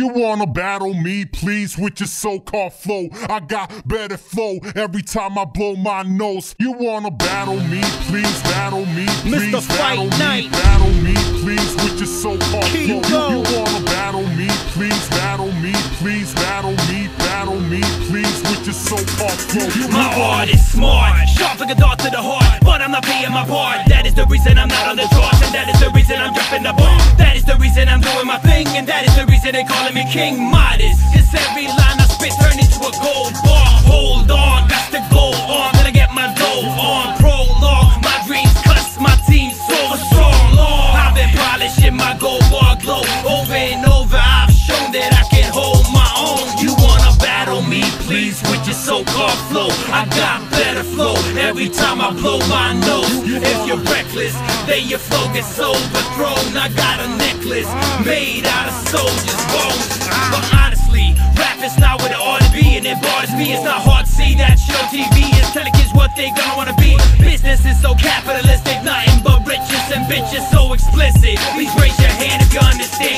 You wanna battle me, please, with your so-called flow? I got better flow every time I blow my nose. You wanna battle me, please, battle me, please, Mr. Fight battle Night. me, battle me, please, with your so-called flow. You wanna battle me, please, battle me, please, battle me, battle me, please, with your so-called flow. You My art is smart, sharp like a dart to the heart, but I'm not playing my part. That is the reason I'm not on the charts, and that is the reason I'm dropping the they calling me King Midas. Cause every line I spit turn into a gold bar. Hold on, got to go on till I get my dough on. Prologue, my dreams cuss, my team so strong. I've been polishing my gold bar glow over and over. I've shown that I can hold my own. You wanna battle me, please, with your so-called flow. I got better flow every time I blow my nose. If you're reckless, then your flow gets overthrown. I got faceless, made out of soldiers' bones. But honestly, rap is not what it ought to be, and it bothers me. It's not hard to see that show. TV is telling kids what they gonna wanna be. Business is so capitalistic, nothing but riches and bitches so explicit. Please raise your hand if you understand.